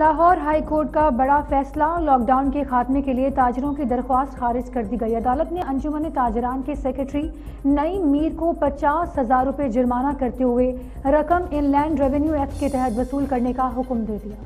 Lahore high court का बड़ा फैसला, लॉकडाउन के खात्मे के लिए ताजरों की दरख्वास्त खारिज कर दी गई। अदालत ने अंजुमन ताजरान के सेक्रेटरी नईम मीर को पचास हज़ार रुपये जुर्माना करते हुए रकम इन लैंड रेवेन्यू एक्ट के तहत वसूल करने का हुक्म दे दिया।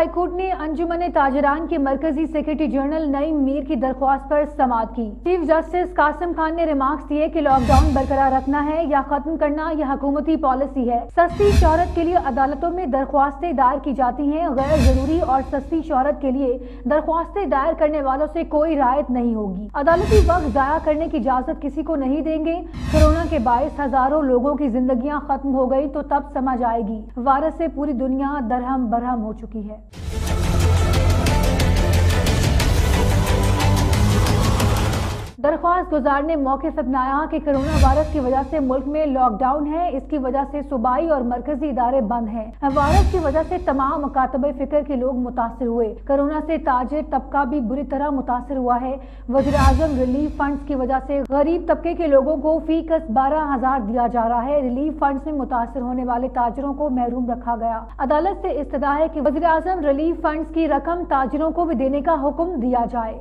हाईकोर्ट ने अंजुमन ताजरान के मरकजी सेक्रेटरी जनरल नईम मीर की दरख्वास्त पर समात की। चीफ जस्टिस कासिम खान ने रिमार्क्स दिए कि लॉकडाउन बरकरार रखना है या खत्म करना यह हुकूमती पॉलिसी है। सस्ती शहरत के लिए अदालतों में दरख्वास्तें दायर की जाती हैं, गैर ज़रूरी और सस्ती शहरत के लिए दरख्वास्तें दायर करने वालों से कोई रायत नहीं होगी। अदालती वक्त जाया करने की इजाज़त किसी को नहीं देंगे। कोरोना के बाईस हज़ारों लोगों की जिंदगियाँ खत्म हो गई तो तब समझ आएगी वायरस से पूरी दुनिया दरहम बरहम हो चुकी है। दरख्वास्त गुजार ने मौके से अपनाया कि कोरोना वायरस की वजह से मुल्क में लॉकडाउन है, इसकी वजह से सूबाई और मरकजी इदारे बंद हैं। वायरस की वजह से तमाम मकातब फ़िक्र के लोग मुतासर हुए। कोरोना से ताजिर तबका भी बुरी तरह मुतासर हुआ है। वजी अजम रिलीफ फंड की वजह से गरीब तबके के लोगों को फ़ी कस बारह हज़ार दिया जा रहा है। रिलीफ फंड में मुतासर होने वाले ताजरों को महरूम रखा गया। अदालत से इस्तः है की वजी अजम रिलीफ फंड की रकम ताजरों को भी देने का हुक्म दिया जाए।